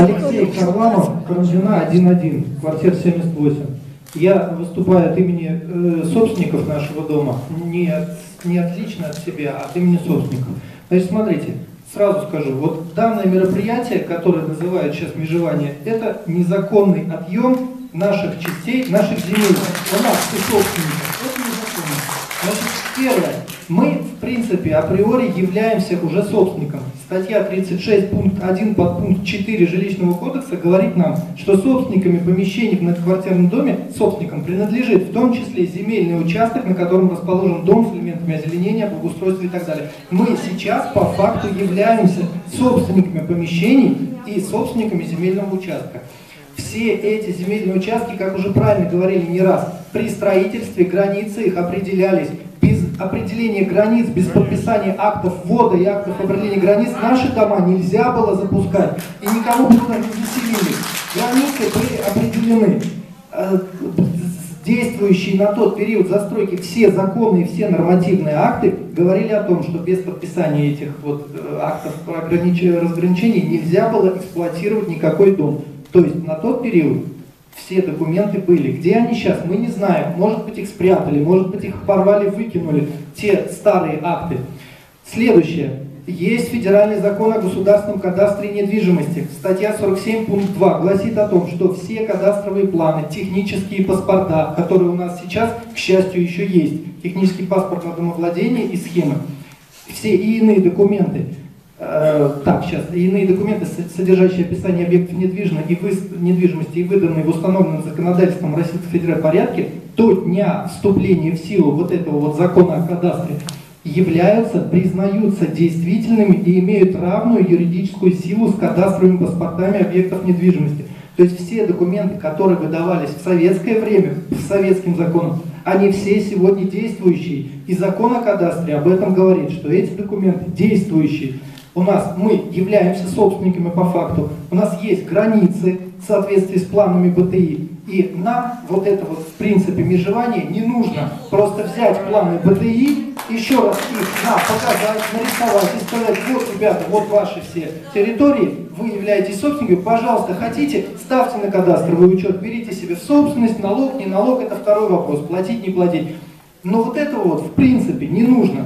Алексей Харламов, Карамзина 1.1, квартира 78. Я выступаю от имени э, собственников нашего дома, не, не отлично от себя, а от имени собственников. Значит, смотрите, сразу скажу, вот данное мероприятие, которое называют сейчас межевание, это незаконный отъем наших частей, наших земель. У нас и собственников. Это незаконно. Значит, первое. Мы, в принципе, априори являемся уже собственником. Статья 36, пункт 1, подпункт 4 жилищного кодекса говорит нам, что собственниками помещений в многоквартирном доме, собственникам принадлежит в том числе земельный участок, на котором расположен дом с элементами озеленения, благоустройства и так далее. Мы сейчас по факту являемся собственниками помещений и собственниками земельного участка все эти земельные участки, как уже правильно говорили не раз, при строительстве границы их определялись. Без определения границ, без подписания актов ввода и актов определения границ наши дома нельзя было запускать. И никому бы туда не заселили. Границы были определены. Э, действующие на тот период застройки все законные, все нормативные акты говорили о том, что без подписания этих вот э, актов разграничений нельзя было эксплуатировать никакой дом. То есть на тот период все документы были. Где они сейчас, мы не знаем. Может быть их спрятали, может быть их порвали, выкинули, те старые акты. Следующее. Есть федеральный закон о государственном кадастре недвижимости. Статья 47 пункт 2 гласит о том, что все кадастровые планы, технические паспорта, которые у нас сейчас, к счастью, еще есть, технический паспорт на домовладение и схемы, все и иные документы, так, сейчас. Иные документы, содержащие описание объектов недвижимости и, вы, недвижимости и выданные в установленном законодательством Российской Федерации порядке до дня вступления в силу вот этого вот закона о кадастре являются, признаются действительными и имеют равную юридическую силу с кадастровыми паспортами объектов недвижимости. То есть все документы, которые выдавались в советское время, по советским законам, они все сегодня действующие. И закон о кадастре об этом говорит, что эти документы действующие. У нас мы являемся собственниками по факту, у нас есть границы в соответствии с планами БТИ, и нам вот это вот в принципе межевание не нужно. Просто взять планы БТИ, еще раз их на показать, нарисовать и сказать, вот, ребята, вот ваши все территории, вы являетесь собственниками, пожалуйста, хотите, ставьте на кадастровый учет, берите себе в собственность, налог, не налог, это второй вопрос, платить, не платить. Но вот это вот в принципе не нужно.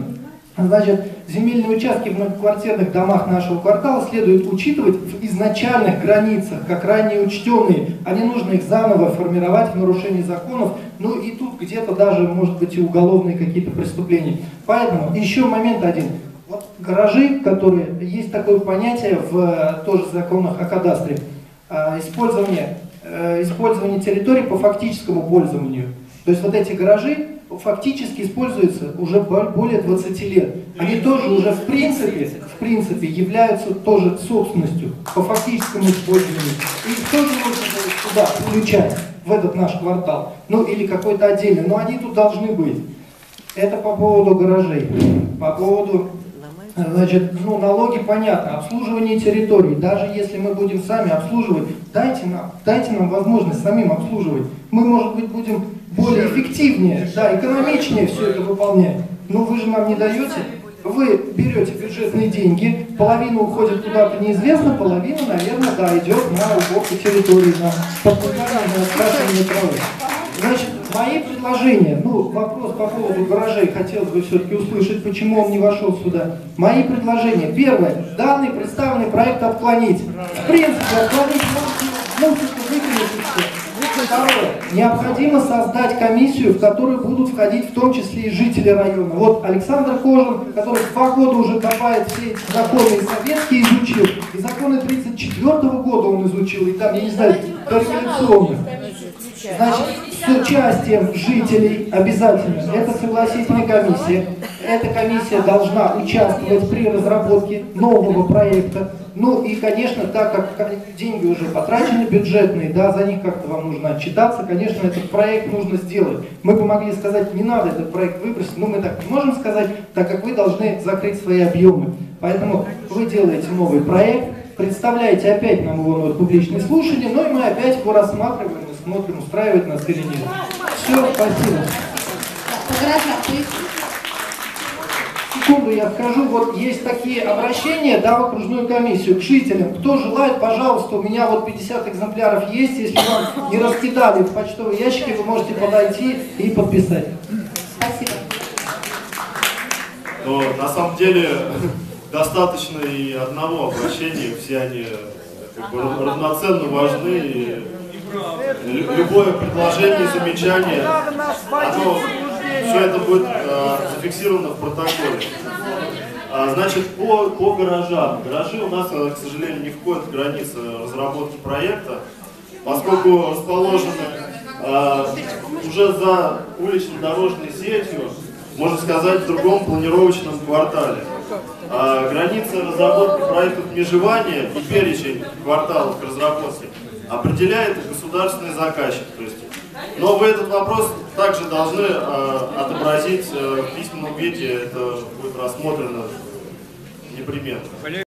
Значит, земельные участки в многоквартирных домах нашего квартала следует учитывать в изначальных границах, как ранее учтенные, а не нужно их заново формировать в нарушении законов, ну и тут где-то даже, может быть, и уголовные какие-то преступления. Поэтому еще момент один. Вот гаражи, которые, есть такое понятие в э, тоже законах о кадастре, э, использование, э, использование территории по фактическому пользованию. То есть вот эти гаражи, фактически используются уже более 20 лет. Они тоже уже в принципе, в принципе являются тоже собственностью по фактическому использованию. Их тоже нужно туда включать, в этот наш квартал. Ну или какой-то отдельный, но они тут должны быть. Это по поводу гаражей. По поводу Значит, ну, налоги понятно, обслуживание территории, даже если мы будем сами обслуживать, дайте нам, дайте нам возможность самим обслуживать. Мы, может быть, будем более эффективнее, да, экономичнее все это выполнять. Но вы же нам не даете. Вы берете бюджетные деньги, половина уходит куда-то неизвестно, половина, наверное, да, идет на уборку территории, на подпомогание, окрашивание травы. Значит, мои предложения, ну, вопрос по поводу гаражей хотелось бы все-таки услышать, почему он не вошел сюда. Мои предложения. Первое. Данный представленный проект отклонить. В принципе, отклонить музыку, все. Второе. Необходимо создать комиссию, в которую будут входить в том числе и жители района. Вот Александр Кожин, который два года уже копает все эти законы и советские изучил, и законы 34 -го года он изучил, и там, я не знаю, революционных. Значит, с участием жителей обязательно. Это согласительная комиссия. Эта комиссия должна участвовать при разработке нового проекта. Ну и, конечно, так как деньги уже потрачены бюджетные, да, за них как-то вам нужно отчитаться, конечно, этот проект нужно сделать. Мы бы могли сказать, не надо этот проект выбросить, но мы так не можем сказать, так как вы должны закрыть свои объемы. Поэтому вы делаете новый проект, представляете опять нам его на публичное слушание, ну и мы опять его рассматриваем смотрим, устраивает нас или нет. Все, спасибо. секунду я вхожу. Вот есть такие обращения, да, в окружную комиссию к жителям. Кто желает, пожалуйста, у меня вот 50 экземпляров есть. Если вам не раскидали в почтовые ящики, вы можете подойти и подписать. Спасибо. Но на самом деле достаточно и одного обращения, все они как бы, равноценно важны. И любое предложение, замечание, оно, все это будет а, зафиксировано в протоколе. А, значит, по, по гаражам. Гаражи у нас, а, к сожалению, не входят в границы разработки проекта, поскольку расположены а, уже за улично-дорожной сетью, можно сказать, в другом планировочном квартале. А, границы разработки проектов межевания и перечень кварталов к разработке определяет государственный заказчик. То есть, но вы этот вопрос также должны а, отобразить а, в письменном виде, это будет рассмотрено непременно.